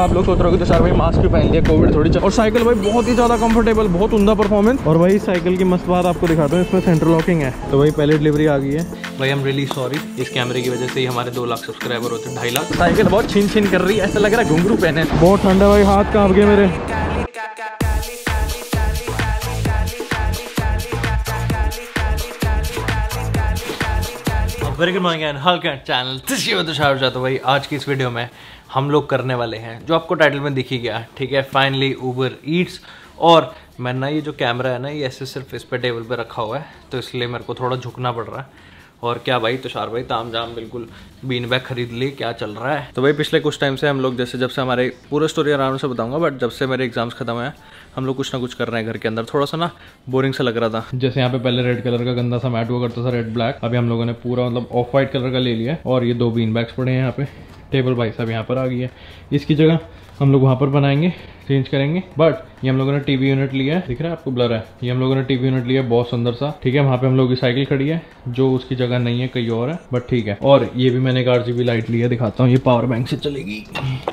आप लोग सोच रहे हो तो सर भाई मास्क भी पहन लिया? कोविड थोड़ी चल और साइकिल भाई बहुत ही ज़्यादा कंफर्टेबल बहुत उमदा परफॉर्मेंस और भाई साइकिल की मस्त बात आपको दिखाता हूँ इसमें सेंटर लॉकिंग है। तो भाई पहले डिलीवरी आ गई है। भाई एम रियली सॉरी इस कैमरे की वजह से ही हमारे दो लाख सब्सक्राइबर होते हैं ढाई लाख। साइकिल बहुत छिन छिन कर रही है ऐसा लग रहा है घुंघरू पहने बहुत ठंडा भाई हाथ काँप गए मेरे। Very good morning and welcome channel Tushar जातो भाई आज की इस वीडियो में हम लोग करने वाले हैं, जो आपको टाइटल में दिखी गया, ठीक है? फाइनली ऊबर ईट्स और मैं ना ये जो कैमरा है ना, ये ऐसे सिर्फ़ इस पर टेबल पर रखा हुआ है तो इसलिए मेरे को थोड़ा झुकना पड़ रहा है। और क्या भाई, तुषार भाई ताम जाम बिल्कुल बीन बैग खरीद ली, क्या चल रहा है? तो भाई, पिछले कुछ टाइम से हम लोग, जैसे जब से हमारे, पूरा स्टोरी आराम से बताऊँगा बट जब से मेरे एग्ज़ाम्स खत्म हैं हम लोग कुछ ना कुछ कर रहे हैं घर के अंदर। थोड़ा सा ना बोरिंग सा लग रहा था। जैसे यहाँ पे पहले रेड कलर का गंदा सा मैट हुआ करता था रेड ब्लैक अभी हम लोगों ने पूरा मतलब ऑफ़ व्हाइट कलर का ले लिया और ये दो बीन बैग्स पड़े हैं यहाँ पे। टेबल भाई साहब यहाँ पर आ गई है। इसकी जगह हम लोग वहाँ पर बनाएँगे। चेंज करेंगे। बट ये हम लोगों ने टीवी यूनिट लिया है। दिख रहा है आपको? ब्लर है। ये हम लोगों ने टीवी यूनिट लिया है, बहुत सुंदर सा। ठीक है, वहाँ पे हम लोग की साइकिल खड़ी है, जो उसकी जगह नहीं है, कहीं और है बट ठीक है। और ये भी मैंने एक आर लाइट लिया दिखाता हूँ। ये पावर बैंक से चलेगी।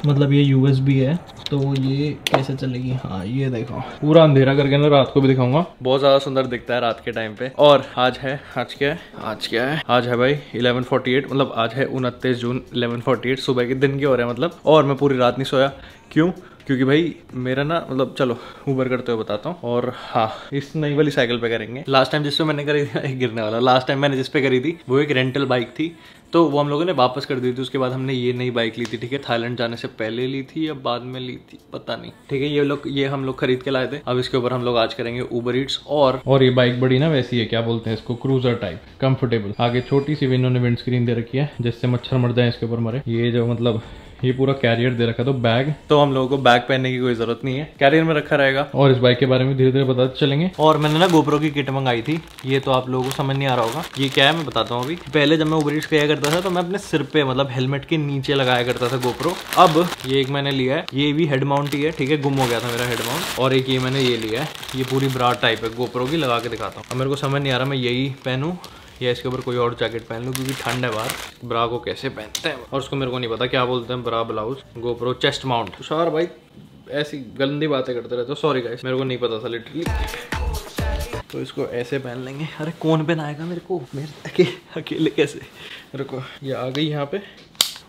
मतलब ये यूएसबी है तो ये कैसे चलेगी? हाँ ये देखो। पूरा अंधेरा करके ना रात को भी दिखाऊँगा। बहुत ज़्यादा सुंदर दिखता है रात के टाइम पे। और आज है, आज क्या है? आज क्या है? आज है भाई 11:48 मतलब आज है उनतीस जून 11:48 सुबह के दिन के हो रहे हैं मतलब। और मैं पूरी रात नहीं सोया। क्यों? क्योंकि भाई, मेरा ना मतलब चलो ऊबर करते हुए बताता हूँ। और हाँ इस नई वाली साइकिल पे करेंगे। लास्ट टाइम जिस पे मैंने करी थी गिरने वाला। लास्ट टाइम मैंने जिस पे करी थी, वो एक रेंटल बाइक थी। तो वो हम लोगों ने वापस कर दी थी। उसके बाद हमने ये नई बाइक ली थी, ठीक है? थाईलैंड जाने से पहले ली थी या बाद में ली थी, पता नहीं। ठीक है, ये लोग, ये हम लोग खरीद के लाए थे। अब इसके ऊपर हम लोग आज करेंगे ऊबर ईट्स और और ये बाइक बड़ी ना, वैसी है, क्या बोलते हैं इसको? क्रूजर टाइप कंफर्टेबल आगे छोटी सी भी इन्होंने विंड स्क्रीन दे रखी है, जिससे मच्छर मर जाए, इसके ऊपर मरे। ये जो मतलब ये पूरा कैरियर दे रखा तो बैग तो हम लोगों को बैग पहनने की कोई ज़रूरत नहीं है। कैरियर में रखा रहेगा। और इस बाइक के बारे में धीरे धीरे बताते चलेंगे। और मैंने ना गोप्रो की किट मंगाई थी। ये तो आप लोगों को समझ नहीं आ रहा होगा। ये क्या है मैं बताता हूँ अभी। पहले जब मैं उबर किया करता था तो मैं अपने सिर पे मतलब हेलमेट के नीचे लगाया करता था गोप्रो अब ये एक मैंने लिया है। ये भी हेड माउंट ही है ठीक है? गुम हो गया था मेरा हेड माउंट और एक ये मैंने ये लिया है। ये पूरी ब्राड टाइप है। गोप्रो की लगा के दिखाता हूँ। मेरे को समझ नहीं आ रहा मैं यही पहनूँ। या इसके ऊपर कोई और जैकेट पहन लूँ क्योंकि ठंड है बाहर। ब्रा को कैसे पहनते हैं और उसको मेरे को नहीं पता क्या बोलते हैं bra blouse GoPro chest mount Tushar भाई ऐसी गंदी बातें करते रहते हो। सॉरी गाइस मेरे को नहीं पता था लिटरली तो इसको ऐसे पहन लेंगे। अरे कौन पहनाएगा मेरे को? मेरे अके, अकेले कैसे? मेरे को ये आ गई यहाँ पे।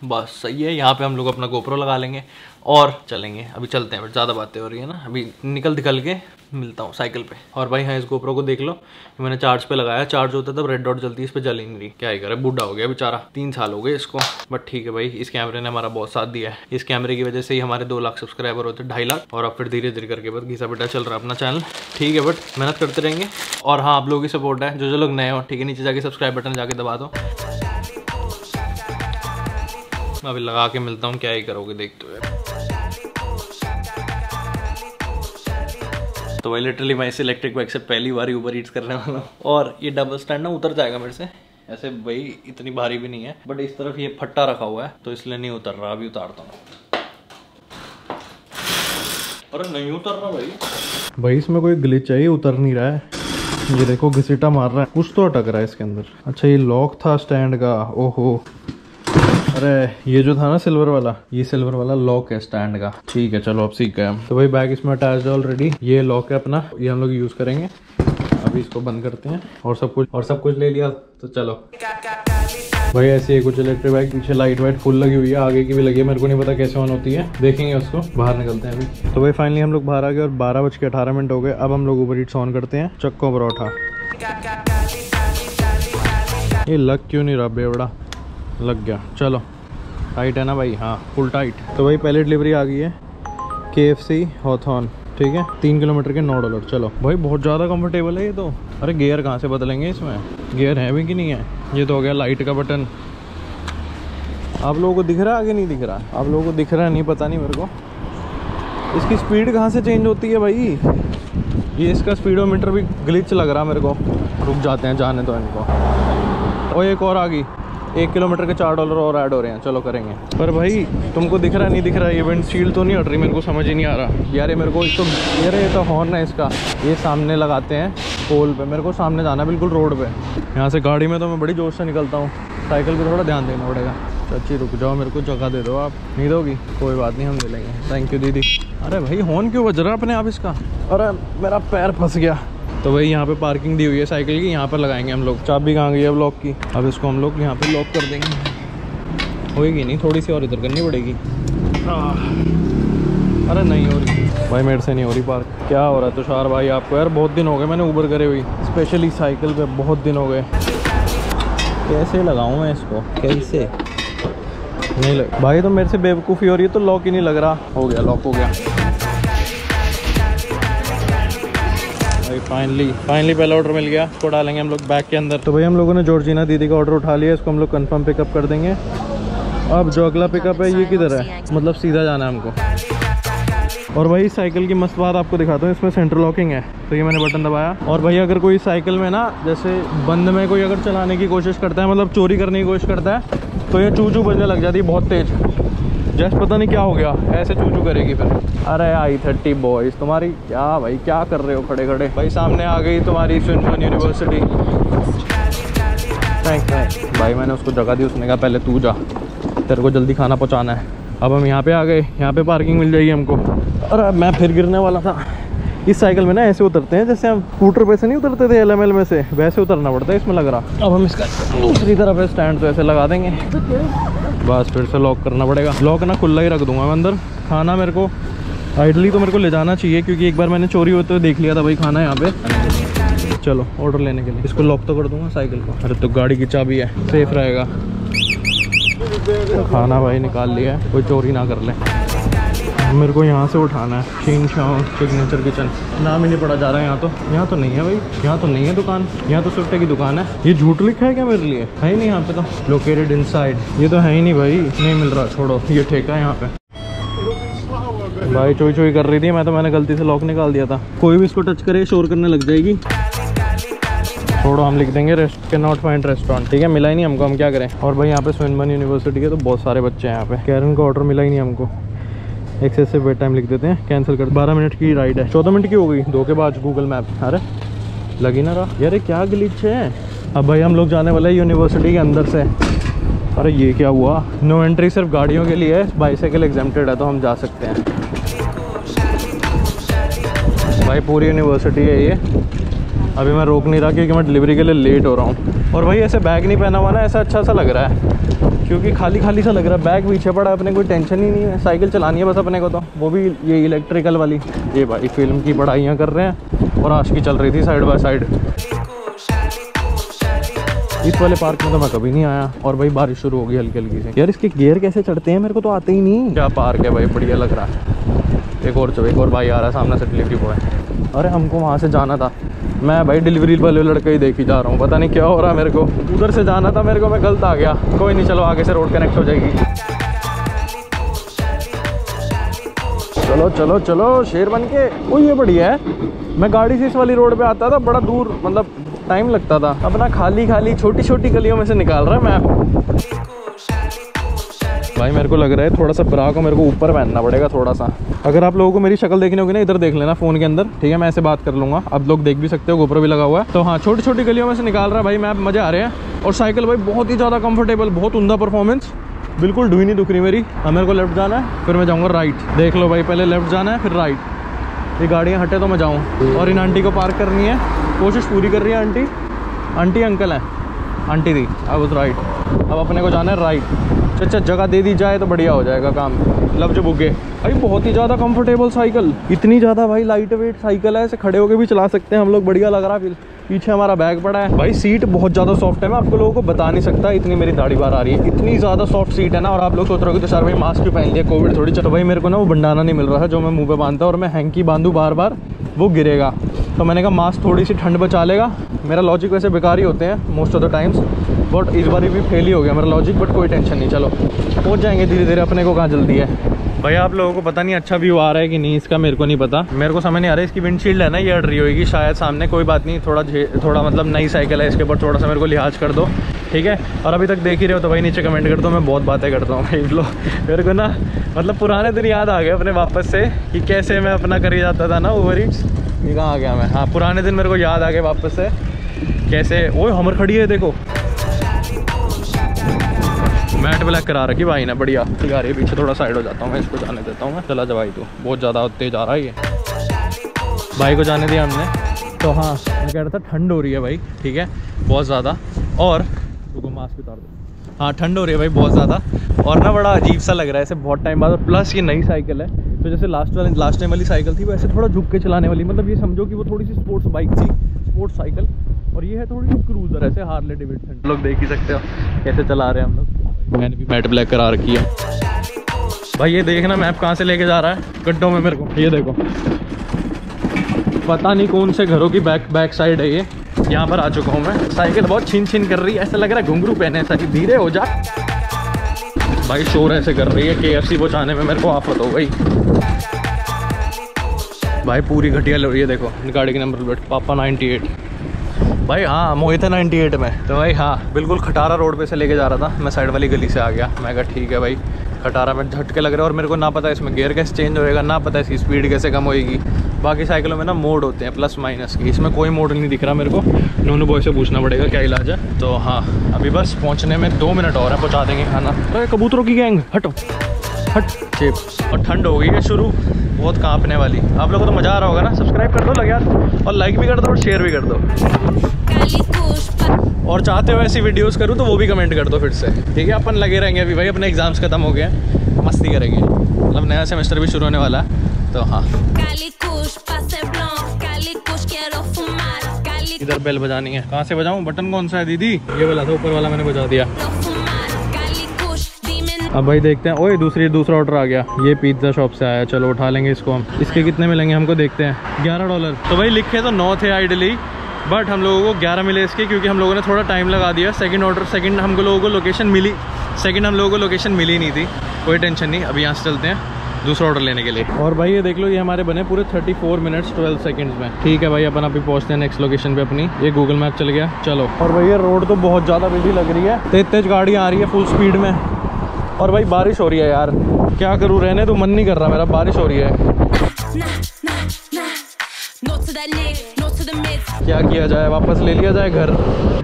बस, सही है, यहाँ पे हम लोग अपना गोप्रो लगा लेंगे और चलेंगे। अभी चलते हैं, बट ज़्यादा बातें हो रही है ना। अभी निकल निकल के मिलता हूँ साइकिल पे। और भाई हाँ इस गोप्रो को देख लो। मैंने चार्ज पे लगाया। चार्ज होता तब रेड डॉट जलती है इस पर जल ही नहीं क्या ही करे, बूढ़ा हो गया बेचारा। तीन साल हो गए इसको। बट ठीक है भाई, इस कैमरे ने हमारा बहुत साथ दिया है। इस कैमरे की वजह से ही हमारे दो लाख सब्सक्राइबर होते ढाई लाख। और अब फिर धीरे धीरे करके बस घीसा बेटा चल रहा है अपना चैनल ठीक है, बट मेहनत करते रहेंगे। और हाँ आप लोगों की सपोर्ट है। जो जो लोग नए हो, ठीक है, नीचे जाके सब्सक्राइब बटन जाके दबा दो। अभी लगा के मिलता हूँ क्या ही करोगे देखते हुए तो वही लिटरली मैं इस इलेक्ट्रिक बाइक से पहली बार ऊबर ईट्स करने वाला हूँ। और ये डबल स्टैंड ना उतर जाएगा मेरे से। ऐसे भाई इतनी भारी भी नहीं है बट इस तरफ़ ये फट्टा रखा हुआ है तो इसलिए नहीं उतर रहा अभी उतारता हूँ। अरे नहीं उतर रहा भाई। भाई इसमें कोई ग्लिच है ये उतर नहीं रहा है। ये देखो घसीटा मार रहा है। कुछ तो अटक रहा है इसके अंदर। अच्छा ये लॉक था स्टैंड का ओहो। अरे, ये जो था ना सिल्वर वाला, ये सिल्वर वाला लॉक है स्टैंड का। ठीक है, चलो अब सीख गए तो भाई, बैग इसमें अटैच है ऑलरेडी ये लॉक है अपना, ये हम लोग यूज़ करेंगे। अभी इसको बंद करते हैं। और सब कुछ और सब कुछ ले लिया तो चलो। भाई, ऐसी कुछ इलेक्ट्रिक बाइक पीछे लाइट वाइट फुल लगी हुई है। आगे की भी लगी है, मेरे को नहीं पता कैसे ऑन होती है। देखेंगे उसको, बाहर निकलते हैं अभी। तो भाई फाइनली हम लोग बाहर आ गए और बारह बज के अठारह मिनट हो गए। अब हम लोग ऊबर ईट्स ऑन करते हैं। चक्को परोठा। ये लग क्यों नहीं रहा, बेवड़ा? लग गया। चलो। टाइट है ना भाई? हाँ फुल टाइट तो भाई, पहले डिलीवरी आ गई है के एफ़ सी हॉथॉन ठीक है? तीन किलोमीटर के नौ डॉलर चलो। भाई, बहुत ज़्यादा कंफर्टेबल है ये तो। अरे गियर कहाँ से बदलेंगे इसमें? गियर है भी कि नहीं है? ये तो हो गया लाइट का बटन आप लोगों को दिख रहा है? आगे नहीं दिख रहा। आप लोगों को दिख रहा है? नहीं, पता नहीं मेरे को। इसकी स्पीड कहाँ से चेंज होती है भाई? ये इसका स्पीडोमीटर भी ग्लिच लग रहा है मेरे को। रुक जाते हैं, जाने तो इनको। और एक और आ गई। एक किलोमीटर के चार डॉलर और ऐड हो रहे हैं। चलो करेंगे। पर भाई तुमको दिख रहा नहीं दिख रहा ये विंड शील्ड तो नहीं हट रही मेरे को समझ ही नहीं आ रहा। यार ये मेरे को एक तो यार ये तो हॉर्न है इसका। ये सामने लगाते हैं पोल पे। मेरे को सामने जाना है बिल्कुल रोड पे। यहाँ से गाड़ी में तो मैं बड़ी जोश से निकलता हूँ। साइकिल पे थोड़ा ध्यान देना पड़ेगा। चाची रुक जाओ मेरे को जगह दे दो आप। नहीं दोगी? कोई बात नहीं हम दे लेंगे। थैंक यू दीदी। अरे भाई हॉर्न क्यों बज रहा है अपने आप इसका? अरे मेरा पैर फंस गया। तो वही यहाँ पे पार्किंग दी हुई है साइकिल की, यहाँ पर लगाएँगे हम लोग। चाबी कहाँ गई है लॉक की? अब इसको हम लोग यहाँ पे लॉक कर देंगे। होएगी नहीं, थोड़ी सी और इधर करनी पड़ेगी। अरे नहीं हो रही। भाई मेरे से नहीं हो रही पार्क क्या हो रहा है तुषार भाई आपको? यार बहुत दिन हो गए मैंने ऊबर करे हुई स्पेशली साइकिल पे बहुत दिन हो गए। कैसे लगाऊँ मैं इसको? कैसे? नहीं लग भाई तो मेरे से बेवकूफ़ी हो रही है तो लॉक ही नहीं लग रहा। हो गया लॉक हो गया। फाइनली फाइनली पहला ऑर्डर मिल गया। इसको डालेंगे हम लोग बैग के अंदर। तो भाई हम लोगों ने जॉर्जिना दीदी का ऑर्डर उठा लिया, इसको हम लोग कन्फर्म पिकअप कर देंगे। अब जो अगला पिकअप है, ये किधर है? मतलब सीधा जाना है हमको। और भाई साइकिल की मस्त बात आपको दिखाता हूँ, इसमें सेंटर लॉकिंग है। तो ये मैंने बटन दबाया। और भाई अगर कोई साइकिल में ना, जैसे बंद में कोई अगर चलाने की कोशिश करता है मतलब चोरी करने की कोशिश करता है तो ये चू चू बजने लग जाती है बहुत तेज। जैसे पता नहीं क्या हो गया ऐसे चू चू करेगी फिर। अरे आई थर्टी बॉयज़ तुम्हारी क्या भाई क्या कर रहे हो खड़े खड़े भाई सामने आ गई तुम्हारी स्विनमन यूनिवर्सिटी थैंक थैंक भाई मैंने उसको जगह दी उसने कहा पहले तू जा तेरे को जल्दी खाना पहुँचाना है। अब हम यहाँ पे आ गए यहाँ पे पार्किंग मिल जाएगी हमको। अरे मैं फिर गिरने वाला था। इस साइकिल में ना ऐसे उतरते हैं जैसे हम स्कूटर पे से नहीं उतरते थे एलएमएल में से वैसे उतरना पड़ता है इसमें लग रहा। अब हम इसका दूसरी तरफ़ स्टैंड तो ऐसे लगा देंगे। बस फिर से लॉक करना पड़ेगा। लॉक ना खुला ही रख दूँगा मैं अंदर। खाना मेरे को आइडली तो मेरे को ले जाना चाहिए क्योंकि एक बार मैंने चोरी होते हुए देख लिया था भाई खाना यहाँ पे। चलो ऑर्डर लेने के लिए। इसको लॉक तो कर दूँगा साइकिल को। अरे तो गाड़ी की चाबी है। सेफ़ रहेगा। खाना भाई निकाल लिया है। कोई चोरी ना कर ले। मेरे को यहाँ से उठाना है। शीन शाह सिग्नेचर किचन नाम ही नहीं पड़ा जा रहा है यहाँ तो। यहाँ तो नहीं है भाई। यहाँ तो नहीं है दुकान। यहाँ तो स्विफ्ट की दुकान है। ये झूठ लिखा है क्या मेरे लिए? है ही नहीं यहाँ पे तो। लोकेटेड इनसाइड ये तो है ही नहीं भाई। नहीं मिल रहा। छोड़ो। ये ठेका है यहाँ पे। भाई चोई चोई कर रही थी। मैं तो मैंने गलती से लॉक निकाल दिया था। कोई भी इसको टच करे, शोर करने लग जाएगी। छोड़ो, हम लिख देंगे रेस्ट के नॉट फाइंड रेस्टोरेंट ठीक है? मिला ही नहीं हमको। हम क्या करें? और भाई यहाँ पे स्विनबर्न यूनिवर्सिटी के तो बहुत सारे बच्चे हैं यहाँ पे। कैरन का ऑर्डर मिला ही नहीं हमको। एक्सेसिव वेट टाइम लिख देते हैं कैंसिल कर बारह मिनट की राइड है। चौदह मिनट की हो गई दो के बाद गूगल मैप अरे, लगी ना रहा। यार क्या ग्लिच है? अब भाई, हम लोग जाने वाले हैं यूनिवर्सिटी के अंदर से। अरे, ये क्या हुआ? नो एंट्री सिर्फ़ गाड़ियों के लिए है बाईसाइकिल एग्जाम्प्टेड है तो हम जा सकते हैं। भाई, पूरी यूनिवर्सिटी है ये। अभी मैं रोक नहीं रहा, क्योंकि मैं डिलीवरी के लिए लेट हो रहा हूँ। और भाई ऐसे बैग नहीं पहना हुआ ना, ऐसा अच्छा सा लग रहा है। क्योंकि खाली खाली सा लग रहा है, बैग पीछे पड़ा अपने कोई टेंशन ही नहीं है। साइकिल चलानी है बस अपने को तो। वो भी ये इलेक्ट्रिकल वाली। ये भाई फ़िल्म की पढ़ाइयाँ कर रहे हैं और आज की चल रही थी साइड बाय साइड इस वाले पार्क में तो मैं कभी नहीं आया और भाई बारिश शुरू हो गई हल्की हल्की से। यार इसके गियर कैसे चढ़ते हैं? मेरे को तो आते ही नहीं। क्या पार्क है भाई? बढ़िया लग रहा है। एक और चलो, एक और भाई आ रहा है सामने से डिलीवरी बॉय अरे हमको वहाँ से जाना था। मैं भाई डिलीवरी वाले लड़के ही देखी जा रहा हूँ। पता नहीं क्या हो रहा है मेरे को। उधर से जाना था मेरे को, मैं गलत आ गया। कोई नहीं, चलो आगे से रोड कनेक्ट हो जाएगी। चलो चलो चलो, शेर बन के। वो ये बढ़िया है। मैं गाड़ी से इस वाली रोड पे आता था, बड़ा दूर मतलब टाइम लगता था। अपना खाली खाली छोटी छोटी गलियों में से निकाल रहा है मैप भाई, मेरे को लग रहा है थोड़ा सा ब्रा को मेरे को ऊपर पहनना पड़ेगा थोड़ा सा। अगर आप लोगों को मेरी शक्ल देखनी होगी ना, इधर देख लेना फ़ोन के अंदर। ठीक है, मैं ऐसे बात कर लूँगा। आप लोग देख भी सकते हो गोप्रो भी लगा हुआ है। तो हाँ छोटी छोटी गलियों में से निकाल रहा है भाई मैप मज़े आ रहे हैं। और साइकिल भाई, बहुत ही ज़्यादा कंफर्टेबल बहुत उमदा परफॉर्मेंस बिल्कुल ढूई नहीं दुख रही मेरी। अब मेरे को लेफ़्ट जाना है, फिर मैं जाऊँगा राइट देख लो भाई, पहले लेफ़्ट जाना है, फिर राइट ये गाड़ियाँ हटे तो मैं जाऊँ। और इन आंटी को पार्क करनी है। कोशिश पूरी कर रही है आंटी। आंटी अंकल है। आंटी थी आई वॉज़ राइट अब अपने को जाना है राइट अच्छा जगह दे दी जाए तो बढ़िया हो जाएगा काम। लफ्ज बुगे भाई, बहुत ही ज़्यादा कंफर्टेबल साइकिल इतनी ज़्यादा भाई लाइट वेट साइकिल है, ऐसे खड़े होकर भी चला सकते हैं हम लोग। बढ़िया लग रहा है पीछे हमारा बैग पड़ा है। भाई सीट बहुत ज़्यादा सॉफ्ट है। मैं आपको लोगों को बता नहीं सकता, इतनी मेरी दाढ़ी बार आ रही है। इतनी ज़्यादा सॉफ्ट सीट है ना, और आप लोग सोच रहे हो तो सर भाई मास्क भी पहन लिया? कोविड थोड़ी, चलो भाई मेरे को ना वो बंडाना नहीं मिल रहा है जो मैं मुँह पे बांधता और मैं हैंकी बांधूँ बार बार वो गिरेगा। तो मैंने कहा, मास्क थोड़ी सी ठंड बचा लेगा। मेरा लॉजिक वैसे बेकार ही होते हैं most of the times but इस बार भी फेल ही हो गया मेरा लॉजिक बट कोई टेंशन नहीं, चलो। पहुँच जाएँगे धीरे धीरे अपने को कहाँ जल्दी है? भाई, आप लोगों को पता नहीं अच्छा व्यू आ रहा है कि नहीं, इसका मेरे को नहीं पता। मेरे को समझ नहीं आ रहा है इसकी विंडशील्ड है ना, ये अड़ रही होगी, शायद सामने कोई बात नहीं, थोड़ा थोड़ा मतलब नई साइकिल है इसके ऊपर थोड़ा सा मेरे को लिहाज कर दो, ठीक है? और अभी तक देख ही रहे हो तो भाई, नीचे कमेंट कर दो, मैं बहुत बातें करता हूँ भाई लोग मेरे को ना मतलब पुराने दिन याद आ गए अपने वापस से, कि कैसे मैं अपना कर जाता था ना ओवर ये कहाँ आ गया मैं। हाँ पुराने दिन मेरे को याद आ गए वापस से। कैसे? वो हमर खड़ी है, देखो। मैट ब्लैक करा रखी भाई ने, बढ़िया। है, पीछे थोड़ा साइड हो जाता हूँ मैं, इसको जाने देता हूँ मैं। चला जा भाई तू, बहुत ज़्यादा तेज आ रहा है ये। भाई को जाने दिया हमने। तो हाँ मैं कह रहा था ठंड हो रही है भाई, ठीक है, बहुत ज़्यादा। और रुको मास्क उतार दो। हाँ ठंड हो रही है भाई, बहुत ज़्यादा। और ना, बड़ा अजीब सा लग रहा है, ऐसे बहुत टाइम बाद प्लस ये नई साइकिल है। तो जैसे लास्ट वाली लास्ट टाइम वाली साइकिल थी वैसे थोड़ा झुक के चलाने वाली मतलब ये समझो कि वो थोड़ी सी स्पोर्ट्स बाइक थी स्पोर्ट्स साइकिल और ये है थोड़ी सी क्रूजर ऐसे हार्ले डेविडसन लोग देख ही सकते हो कैसे चला रहे हैं हम लोग। मैंने भी मैट ब्लैक करा रखी है। भाई ये देखना मैप कहाँ से लेके जा रहा है। गड्ढों में मेरे को ये देखो। पता नहीं कौन से घरों की बैक बैक साइड है ये। यहाँ पर आ चुका हूँ मैं। साइकिल बहुत छीन छीन कर रही है ऐसा लग रहा है घुंघरू पहने सारी धीरे हो जा। भाई शोर ऐसे कर रही है के एफ़ सी पहुँचाने में मेरे को आफत हो गई। भाई पूरी घटिया लग रही है, देखो। गाड़ी के नंबर प्लेट पापा 98 भाई हाँ मोहित है 98 में। तो भाई हाँ बिल्कुल खटारा रोड पे से लेके जा रहा था। मैं साइड वाली गली से आ गया। मैं कहा, ठीक है भाई, खटारा में झटके लग रहे हैं और मेरे को ना पता इसमें गियर कैसे चेंज होएगा, ना पता इसकी स्पीड कैसे कम होएगी। बाकी साइकिलों में ना मोड होते हैं प्लस माइनस की। इसमें कोई मोड नहीं दिख रहा मेरे को। नोनू बॉय से पूछना पड़ेगा क्या इलाज है। तो हाँ अभी बस पहुँचने में दो मिनट और है पहुँचा देंगे खाना। अरे, कबूतरों की गैंग हटो। हट चेप और ठंड हो गई है शुरू। बहुत कांपने वाली। आप लोगों को तो मज़ा आ रहा होगा ना। सब्सक्राइब कर दो लग यार। और लाइक भी कर दो और शेयर भी कर दो। और चाहते हो ऐसी वीडियोस करूँ तो वो भी कमेंट कर दो फिर से। ठीक है, अपन लगे रहेंगे अभी। भाई, अपने एग्ज़ाम्स खत्म हो गए मस्ती करेंगे। मतलब नया सेमेस्टर भी शुरू होने वाला है। तो हाँ। इधर बेल बजानी है? कहाँ से बजाऊँ? बटन कौन सा है, दीदी? ये वाला था, ऊपर वाला मैंने बजा दिया। अब भाई देखते हैं। ओए, दूसरी, दूसरा ऑर्डर आ गया। ये पिज़्ज़ा शॉप से आया। चलो, उठा लेंगे इसको हम। इसके कितने मिलेंगे, हमको देखते हैं। ग्यारह डॉलर तो भाई, लिखे तो नौ थे आइडली बट हम लोगों को ग्यारह मिले इसके, क्योंकि हम लोगों ने थोड़ा टाइम लगा दिया। सेकंड ऑर्डर सेकंड हम लोगों को लोकेशन मिली। सेकंड हम लोगों को लोकेशन मिली नहीं थी। कोई टेंशन नहीं। अभी यहाँ से चलते हैं। दूसरा ऑर्डर लेने के लिए। और भाई ये देख लो ये हमारे बने पूरे 34 मिनट्स 12 सेकंड्स में। ठीक है भाई अपन अभी पहुँचते हैं नेक्स्ट लोकेशन पे अपनी। ये गूगल मैप चल गया चलो। और भैया ये रोड तो बहुत ज़्यादा बिज़ी लग रही है। तेज तेज गाड़ी आ रही है फुल स्पीड में। और भाई बारिश हो रही है यार। क्या करूँ रहने तो मन नहीं कर रहा मेरा बारिश हो रही है। क्या किया जाए? वापस ले लिया जाए घर।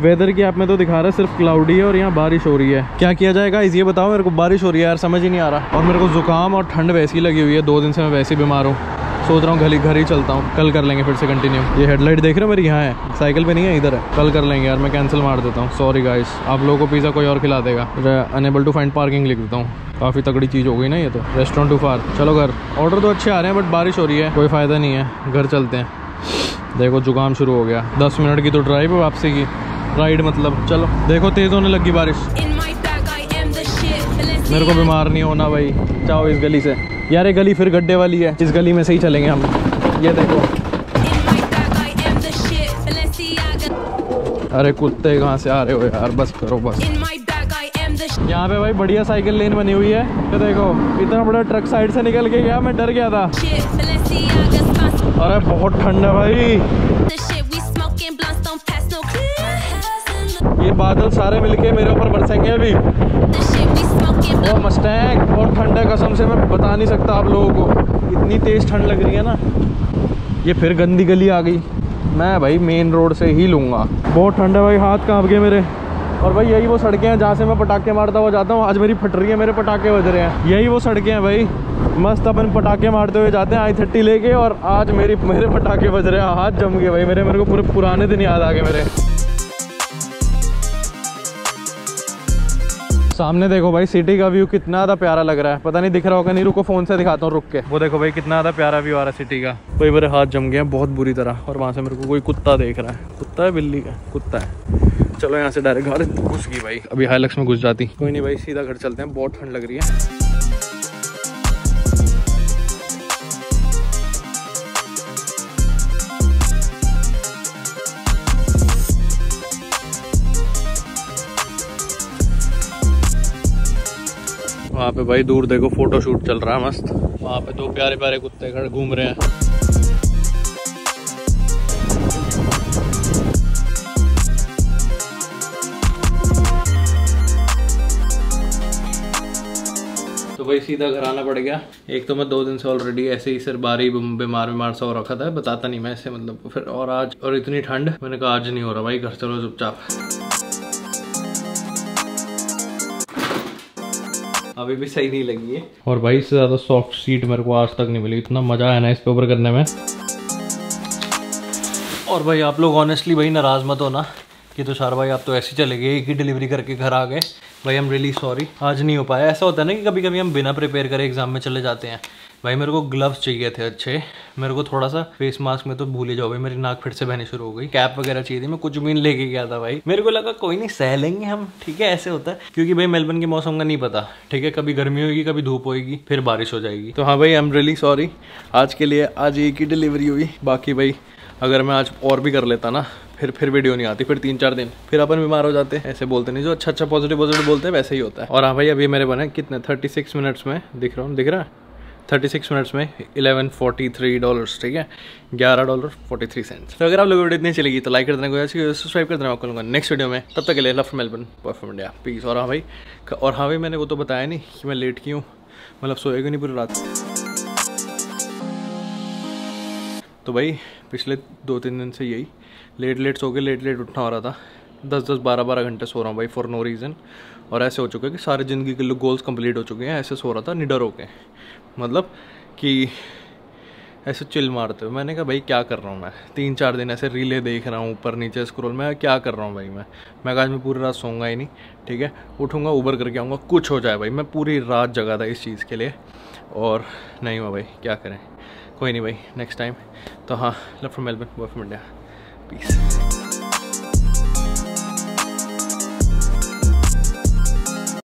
वेदर की ऐप में तो दिखा रहा है सिर्फ़ क्लाउडी है और यहाँ बारिश हो रही है। क्या किया जाएगा ये बताओ, मेरे को बारिश हो रही है यार, समझ ही नहीं आ रहा। और मेरे को जुकाम और ठंड वैसी लगी हुई है। दो दिन से मैं वैसे बीमार हूँ। सोच रहा हूँ घर ही घर ही चलता हूँ। कल कर लेंगे फिर से कंटिन्यू ये हेडलाइट देख रहे हो मेरी? यहाँ है। साइकिल पे नहीं है, इधर है। कल कर लेंगे यार, मैं कैंसिल मार देता हूँ। सॉरी गाइस आप लोगों को पिज़्ज़ा कोई और खिला देगा। अनेबल टू फाइंड पार्किंग लिख देता हूँ। काफ़ी तगड़ी चीज़ हो गई ना ये तो। रेस्टोरेंट टू फार चलो घर। ऑर्डर तो अच्छे आ रहे हैं बट बारिश हो रही है। कोई फ़ायदा नहीं है। घर चलते हैं। देखो, जुकाम शुरू हो गया। दस मिनट की तो ड्राइव है वापसी की। राइड मतलब चलो। देखो, तेज़ होने लगी बारिश। मेरे को बीमार नहीं होना भाई। चाहो इस गली से। यार, ये गली फिर गड्ढे वाली है। इस गली में से ही चलेंगे हम। ये देखो। अरे, कुत्ते कहाँ से आ रहे हो यार? बस करो, बस। यहाँ पे भाई बढ़िया साइकिल लेन बनी हुई है। तो देखो, इतना बड़ा ट्रक साइड से निकल के गया, मैं डर गया था। अरे बहुत ठंड है भाई। ये बादल सारे मिलके मेरे ऊपर बरसेंगे अभी। वो मस्टैंग बहुत ठंड है कसम से मैं बता नहीं सकता आप लोगों को। इतनी तेज़ ठंड लग रही है ना। ये फिर गंदी गली आ गई। मैं भाई मेन रोड से ही लूँगा। बहुत ठंड है भाई हाथ काँप गए मेरे। और भाई यही वो सड़कें हैं जहाँ से मैं पटाखे मारता हुआ जाता हूँ। आज मेरी फट रही है मेरे पटाखे बज रहे हैं। यही वो सड़कें हैं भाई। मस्त अपन पटाखे मारते हुए जाते हैं आई थर्टी लेके और आज मेरी, मेरे पटाखे बज रहे हैं। हाथ जम गए भाई मेरे मेरे को पूरे पुराने दिन याद आ गए मेरे। सामने देखो भाई सिटी का व्यू कितना ज़्यादा प्यारा लग रहा है। पता नहीं दिख रहा होगा, नहीं, रुको फ़ोन से दिखाता हूँ, रुक के। वो देखो भाई, कितना ज़्यादा प्यारा व्यू आ रहा है सिटी का। कोई मेरे हाथ जम गए हैं, बहुत बुरी तरह। और वहाँ से मेरे को कोई कुत्ता देख रहा है। कुत्ता है बिल्ली का, कुत्ता है। चलो यहाँ से डायरेक्ट घर। घुस गई भाई। अभी हाईलक्स में घुस जाती। कोई नहीं भाई सीधा घर चलते हैं बहुत ठंड लग रही है। वहाँ पे भाई दूर देखो फ़ोटो शूट चल रहा है मस्त। वहाँ पे दो प्यारे प्यारे कुत्ते घर घूम रहे हैं। भाई सीधा घर आना पड़ गया। एक तो मैं दो दिन से ऑलरेडी ऐसे ही सर बारी बीमार बीमार सा हो रखा था बताता नहीं मैं ऐसे मतलब फिर और आज और इतनी ठंड मैंने कहा आज नहीं हो रहा भाई घर चलो चुपचाप। अभी भी सही नहीं लगी है। और भाई इससे ज़्यादा सॉफ्ट सीट मेरे को आज तक नहीं मिली इतना मज़ा आया ना इस पे ऊपर करने में। और भाई आप लोग ऑनेस्टली भाई नाराज़ मत होना। कि तुषार भाई आप तो ऐसे चले गए एक ही डिलीवरी करके घर आ गए। भाई आई एम रियली सॉरी आज नहीं हो पाया। ऐसा होता है ना कि कभी कभी हम बिना प्रिपेयर करे एग्ज़ाम में चले जाते हैं। भाई, मेरे को ग्लव्स चाहिए थे अच्छे। मेरे को थोड़ा सा फेस मास्क में तो भूल ही जाओ भाई, मेरी नाक फिर से बहनी शुरू हो गई। कैप वगैरह चाहिए थी, मैं कुछ भी लेके गया था भाई। मेरे को लगा कोई नहीं, सह लेंगे हम। ठीक है, ऐसे होता है। क्योंकि भाई मेलबर्न के मौसम का नहीं पता। ठीक है, कभी गर्मी होगी, कभी धूप होगी फिर बारिश हो जाएगी। तो हाँ भाई आई एम रियली सॉरी आज के लिए आज एक ही डिलीवरी हुई। बाकी भाई अगर मैं आज और भी कर लेता ना, फिर फिर वीडियो नहीं आती, फिर तीन चार दिन, फिर अपन बीमार हो जाते ऐसे बोलते नहीं, जो अच्छा अच्छा पॉजिटिव पॉजिटिव बोलते हैं, वैसे ही होता है। और हाँ भाई, अभी मेरे बने कितने? थर्टी सिक्स मिनट्स में दिख रहा हूँ, दिख रहा है? थर्टी सिक्स मिनट्स में इलेवन फोर्टी थ्री डॉलर्स ठीक है? ग्यारह डॉलर फोर्टी थ्री सेंट्स तो अगर आप लोगों वीडियो इतनी चलेगी तो लाइक कर देना, कोई सब्सक्राइब कर देना लूँगा नेक्स्ट वीडियो में। तब तक के लिए love Melbourne perform India peace और हाँ भाई, और हाँ भाई, मैंने वो तो बताया नहीं कि मैं लेट की हूँ। मतलब सोएगा नहीं पूरी रात। तो भाई, पिछले दो तीन दिन से यही। लेट लेट सो के लेट लेट उठना हो रहा था। दस दस बारह बारह घंटे सो रहा हूँ भाई फॉर नो रीज़न और ऐसे हो चुका कि सारी ज़िंदगी के लोग गोल्स कंप्लीट हो चुके हैं, ऐसे सो रहा था, निडर होके। मतलब कि ऐसे चिल मारते हुए। मैंने कहा, भाई, क्या कर रहा हूँ मैं? तीन चार दिन ऐसे रीले देख रहा हूँ, ऊपर नीचे स्क्रोल मैं। क्या कर रहा हूँ भाई मैं? मैं आज मैं पूरी रात सोऊँगा ही नहीं, ठीक है? उठूँगा उबर करके आऊँगा, कुछ हो जाए भाई। मैं पूरी रात जगा था इस चीज़ के लिए। और नहीं हुआ भाई, क्या करें? कोई नहीं भाई नेक्स्ट टाइम तो हाँ love from Melbourne boy from India peace